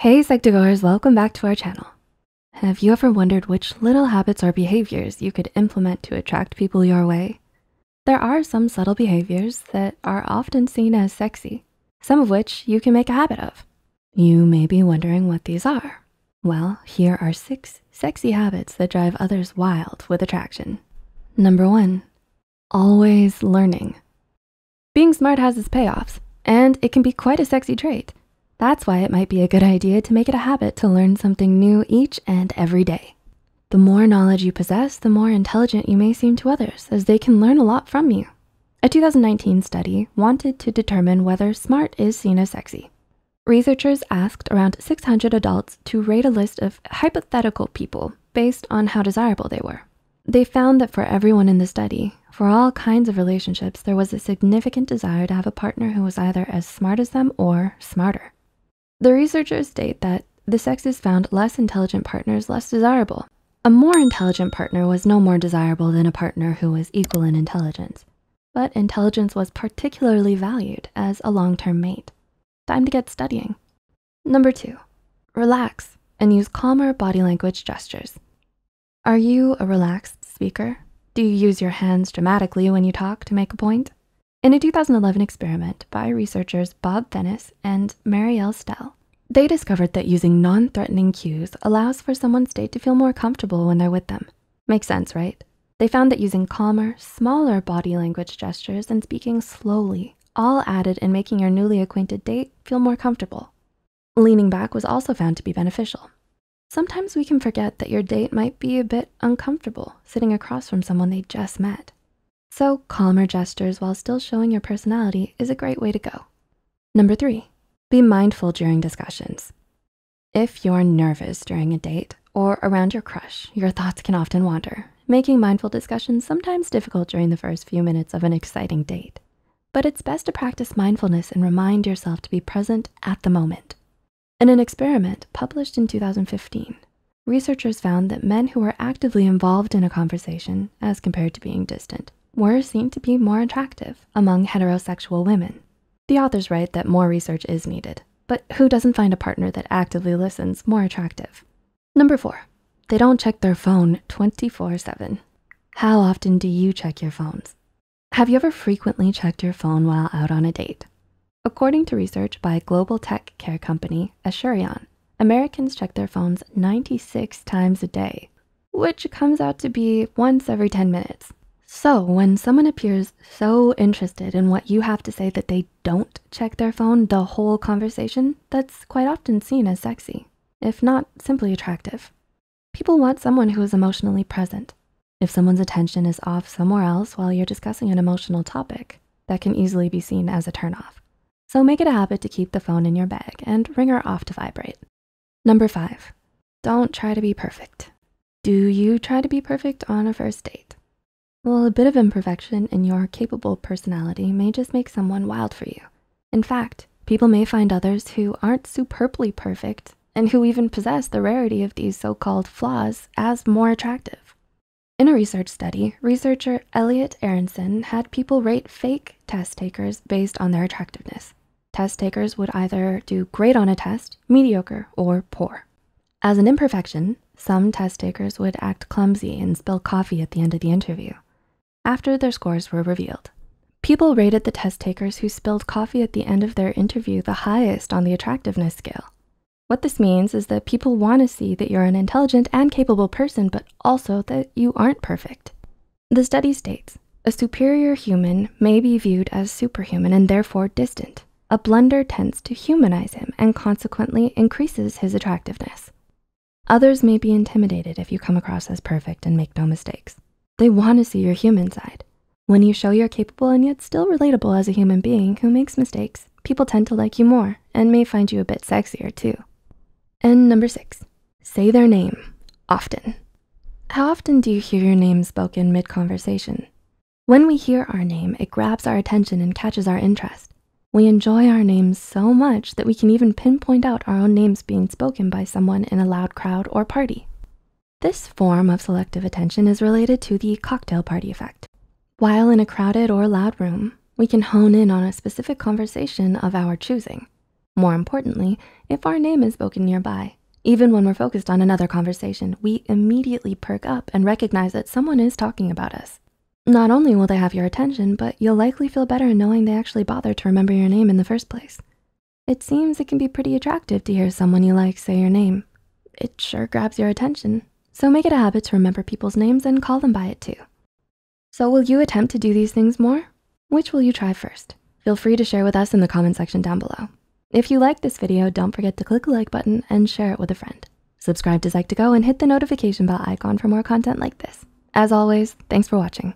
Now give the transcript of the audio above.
Hey Psych2Goers, welcome back to our channel. Have you ever wondered which little habits or behaviors you could implement to attract people your way? There are some subtle behaviors that are often seen as sexy, some of which you can make a habit of. You may be wondering what these are. Well, here are six sexy habits that drive others wild with attraction. Number one, always learning. Being smart has its payoffs, and it can be quite a sexy trait. That's why it might be a good idea to make it a habit to learn something new each and every day. The more knowledge you possess, the more intelligent you may seem to others as they can learn a lot from you. A 2019 study wanted to determine whether smart is seen as sexy. Researchers asked around 600 adults to rate a list of hypothetical people based on how desirable they were. They found that for everyone in the study, for all kinds of relationships, there was a significant desire to have a partner who was either as smart as them or smarter. The researchers state that the sexes found less intelligent partners less desirable. A more intelligent partner was no more desirable than a partner who was equal in intelligence, but intelligence was particularly valued as a long-term mate. Time to get studying. Number two, relax and use calmer body language gestures. Are you a relaxed speaker? Do you use your hands dramatically when you talk to make a point? In a 2011 experiment by researchers Bob Fennis and Marielle Stel, they discovered that using non-threatening cues allows for someone's date to feel more comfortable when they're with them. Makes sense, right? They found that using calmer, smaller body language gestures and speaking slowly all added in making your newly acquainted date feel more comfortable. Leaning back was also found to be beneficial. Sometimes we can forget that your date might be a bit uncomfortable sitting across from someone they just met. So calmer gestures while still showing your personality is a great way to go. Number three, be mindful during discussions. If you're nervous during a date or around your crush, your thoughts can often wander, making mindful discussions sometimes difficult during the first few minutes of an exciting date. But it's best to practice mindfulness and remind yourself to be present at the moment. In an experiment published in 2015, researchers found that men who were actively involved in a conversation as compared to being distant were seen to be more attractive among heterosexual women. The authors write that more research is needed, but who doesn't find a partner that actively listens more attractive? Number four, they don't check their phone 24 seven. How often do you check your phones? Have you ever frequently checked your phone while out on a date? According to research by global tech care company Asurion, Americans check their phones 96 times a day, which comes out to be once every 10 minutes. So when someone appears so interested in what you have to say that they don't check their phone the whole conversation, that's quite often seen as sexy, if not simply attractive. People want someone who is emotionally present. If someone's attention is off somewhere else while you're discussing an emotional topic, that can easily be seen as a turnoff. So make it a habit to keep the phone in your bag and ring her off to vibrate. Number five, don't try to be perfect. Do you try to be perfect on a first date? Well, a bit of imperfection in your capable personality may just make someone wild for you. In fact, people may find others who aren't superbly perfect and who even possess the rarity of these so-called flaws as more attractive. In a research study, researcher Elliot Aronson had people rate fake test takers based on their attractiveness test takers would either do great on a test, mediocre, or poor. As an imperfection, some test takers would act clumsy and spill coffee at the end of the interview. After their scores were revealed, people rated the test takers who spilled coffee at the end of their interview the highest on the attractiveness scale. What this means is that people wanna see that you're an intelligent and capable person, but also that you aren't perfect. The study states, a superior human may be viewed as superhuman and therefore distant a blunder tends to humanize him and consequently increases his attractiveness. Others may be intimidated if you come across as perfect and make no mistakes. They wanna see your human side. When you show you're capable and yet still relatable as a human being who makes mistakes, people tend to like you more and may find you a bit sexier too. And number six, say their name often. How often do you hear your name spoken mid-conversation? When we hear our name, it grabs our attention and catches our interest. We enjoy our names so much that we can even pinpoint out our own names being spoken by someone in a loud crowd or party. This form of selective attention is related to the cocktail party effect. While in a crowded or loud room, we can hone in on a specific conversation of our choosing. More importantly, if our name is spoken nearby. Even when we're focused on another conversation, we immediately perk up and recognize that someone is talking about us. Not only will they have your attention, but you'll likely feel better knowing they actually bothered to remember your name in the first place. It seems it can be pretty attractive to hear someone you like say your name. It sure grabs your attention. So make it a habit to remember people's names and call them by it too. So will you attempt to do these things more? Which will you try first? Feel free to share with us in the comment section down below. If you liked this video, don't forget to click the like button and share it with a friend. Subscribe to Psych2Go and hit the notification bell icon for more content like this. As always, thanks for watching.